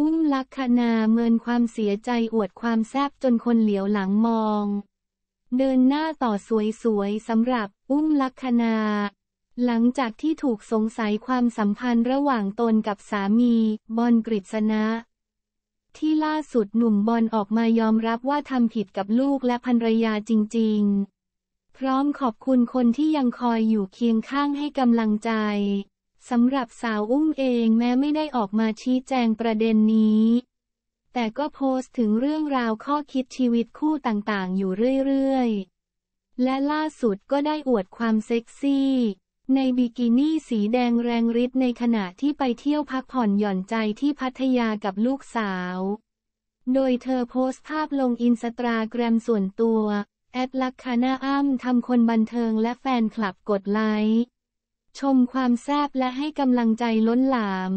อุ้มลักคณาเมินความเสียใจอวดความแซบจนคนเหลียวหลังมอง เดินหน้าต่อสวยๆสำหรับอุ้มลักคณาหลังจากที่ถูกสงสัยความสัมพันธ์ระหว่างตนกับสามี บอลกฤษณะ ที่ล่าสุดหนุ่มบอลออกมายอมรับว่าทำผิดกับลูกและภรรยาจริง ๆ พร้อมขอบคุณคนที่ยังคอยอยู่เคียงข้างให้กำลังใจ สำหรับสาวอุ้มเองแม้ไม่ได้ออกมาชี้แจงประเด็นนี้ แต่ก็โพสต์ถึงเรื่องราวข้อคิดชีวิตคู่ต่างๆ อยู่เรื่อยๆ และล่าสุดก็ได้อวดความเซ็กซี่ ในบิกินี่สีแดงแรงฤทธิ์ในขณะที่ไปเที่ยวพักผ่อนหย่อนใจที่พัทยากับลูกสาว โดยเธอโพสต์ภาพลงอินสตาแกรมส่วนตัว แอดลักคานาอ้ำทำคนบันเทิงและแฟนคลับกดไลก์ค์ ชมความแซ่บและให้กำลังใจล้นหลาม